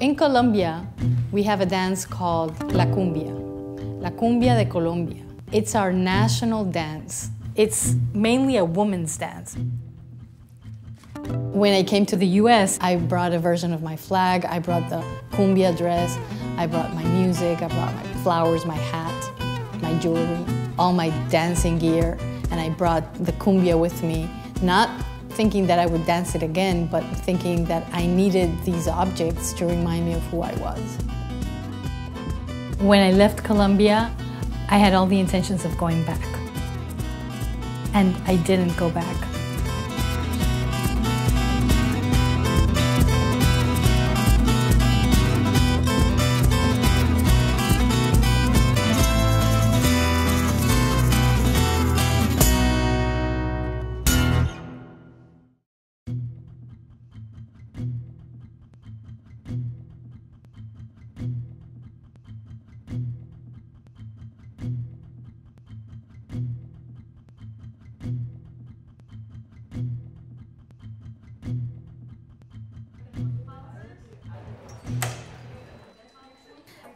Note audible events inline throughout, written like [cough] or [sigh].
In Colombia, we have a dance called La Cumbia, La Cumbia de Colombia. It's our national dance. It's mainly a woman's dance. When I came to the US, I brought a version of my flag, I brought the cumbia dress, I brought my music, I brought my flowers, my hat, my jewelry, all my dancing gear, and I brought the cumbia with me, not thinking that I would dance it again, but thinking that I needed these objects to remind me of who I was. When I left Colombia, I had all the intentions of going back. And I didn't go back.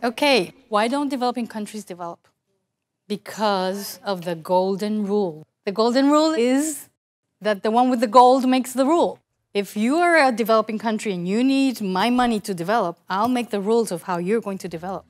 Okay, why don't developing countries develop? Because of the golden rule. The golden rule is that the one with the gold makes the rule. If you are a developing country and you need my money to develop, I'll make the rules of how you're going to develop.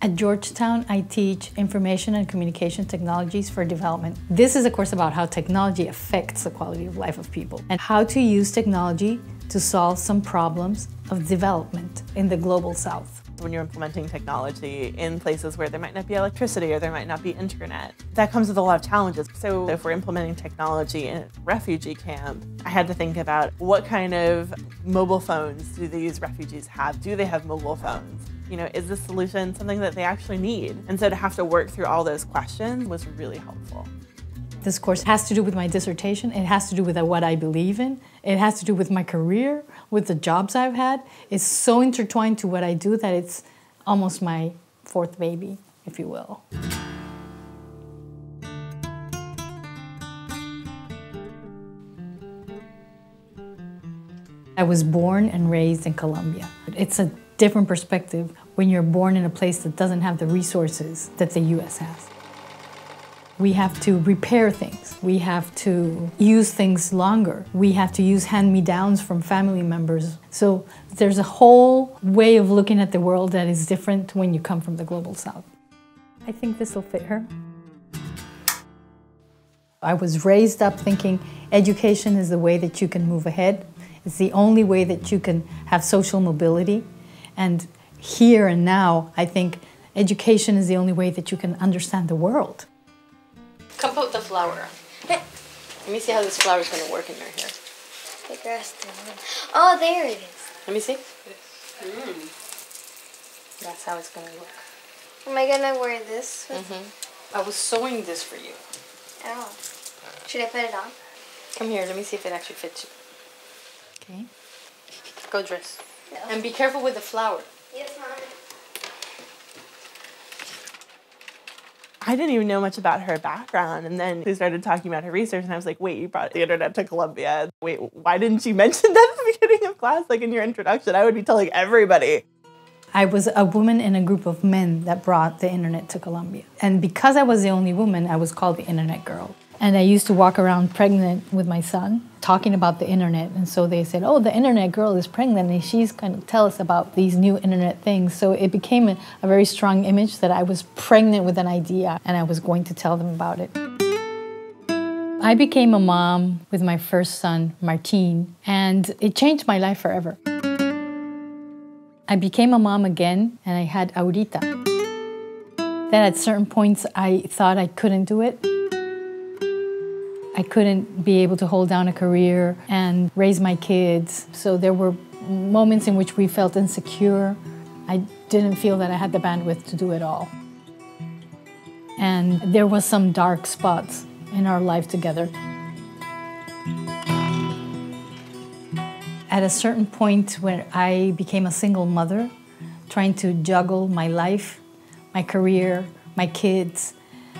At Georgetown, I teach information and communication technologies for development. This is a course about how technology affects the quality of life of people and how to use technology to solve some problems of development in the global south when you're implementing technology in places where there might not be electricity or there might not be internet. That comes with a lot of challenges. So if we're implementing technology in a refugee camp, I had to think about what kind of mobile phones do these refugees have? Do they have mobile phones? You know, is this solution something that they actually need? And so to have to work through all those questions was really helpful. This course has to do with my dissertation. It has to do with what I believe in. It has to do with my career, with the jobs I've had. It's so intertwined to what I do that it's almost my fourth baby, if you will. I was born and raised in Colombia. It's a different perspective when you're born in a place that doesn't have the resources that the US has. We have to repair things. We have to use things longer. We have to use hand-me-downs from family members. So there's a whole way of looking at the world that is different when you come from the global south. I think this will fit her. I was raised up thinking education is the way that you can move ahead. It's the only way that you can have social mobility. And here and now, I think education is the only way that you can understand the world. Come put the flower on. Let me see how this flower is going to work in your hair. The grass Oh, there it is. Let me see. Mm. That's how it's going to look. Am I going to wear this? Mm -hmm. I was sewing this for you. Oh. Should I put it on? Come here. Let me see if it actually fits you. Okay. Go dress. And be careful with the flower. Yes, Mom. I didn't even know much about her background. And then we started talking about her research, and I was like, wait, you brought the internet to Colombia. Wait, why didn't you [laughs] mention that at the beginning of class, like in your introduction? I would be telling everybody. I was a woman in a group of men that brought the internet to Colombia. And because I was the only woman, I was called the internet girl. And I used to walk around pregnant with my son, talking about the internet. And so they said, oh, the internet girl is pregnant, and she's going to tell us about these new internet things. So it became a, a very strong image that I was pregnant with an idea, and I was going to tell them about it. I became a mom with my first son, Martin, and it changed my life forever. I became a mom again, and I had Aurita. Then at certain points, I thought I couldn't do it. I couldn't be able to hold down a career and raise my kids. So there were moments in which we felt insecure. I didn't feel that I had the bandwidth to do it all. And there was some dark spots in our life together. At a certain point when I became a single mother, trying to juggle my life, my career, my kids,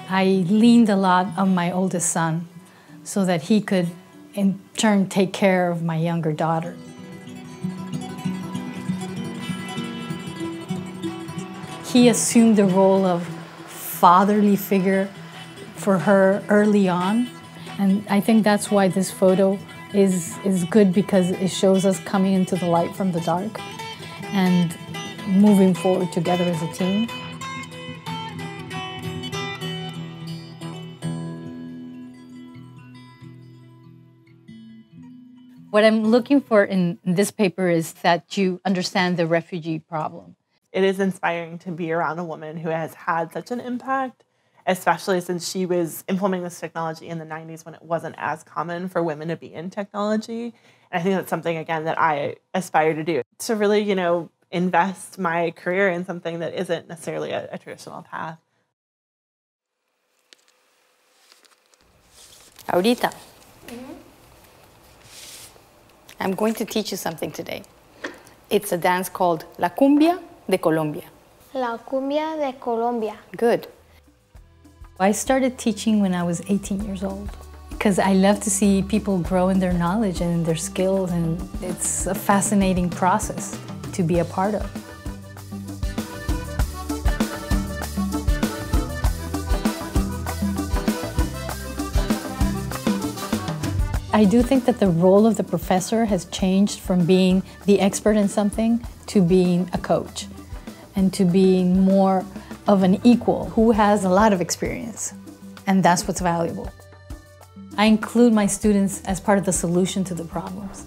I leaned a lot on my oldest son so that he could in turn take care of my younger daughter. he assumed the role of fatherly figure for her early on. And I think that's why this photo is, is good because it shows us coming into the light from the dark and moving forward together as a team. What I'm looking for in this paper is that you understand the refugee problem. It is inspiring to be around a woman who has had such an impact, especially since she was implementing this technology in the 90s when it wasn't as common for women to be in technology. And I think that's something, again, that I aspire to do to really, you know, invest my career in something that isn't necessarily a, a traditional path. Ahorita. Mm-hmm. I'm going to teach you something today. It's a dance called La Cumbia de Colombia. La cumbia de Colombia. Good. I started teaching when I was 18 years old because I love to see people grow in their knowledge and their skills, and it's a fascinating process to be a part of. I do think that the role of the professor has changed from being the expert in something to being a coach and to being more of an equal who has a lot of experience. And that's what's valuable. I include my students as part of the solution to the problems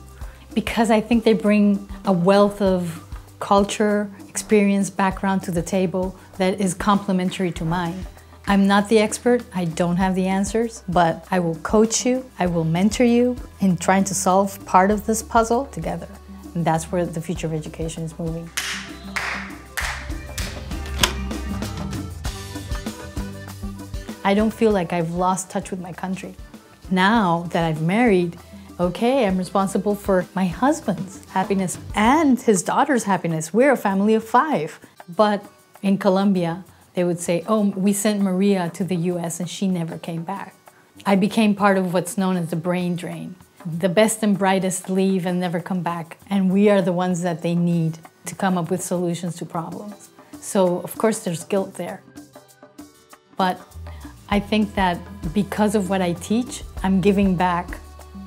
because I think they bring a wealth of culture, experience, background to the table that is complementary to mine. I'm not the expert, I don't have the answers, but I will coach you, I will mentor you in trying to solve part of this puzzle together. And that's where the future of education is moving. I don't feel like I've lost touch with my country. Now that I've married, okay, I'm responsible for my husband's happiness and his daughter's happiness. We're a family of five. But in Colombia, they would say, oh, we sent Maria to the US and she never came back. I became part of what's known as the brain drain. The best and brightest leave and never come back, and we are the ones that they need to come up with solutions to problems. So, of course, there's guilt there. But I think that because of what I teach, I'm giving back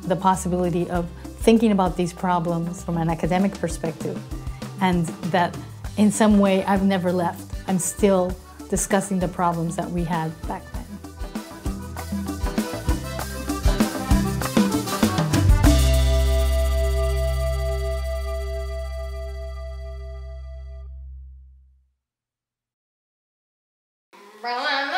the possibility of thinking about these problems from an academic perspective, and that in some way I've never left. I'm still discussing the problems that we had back then. Rowan.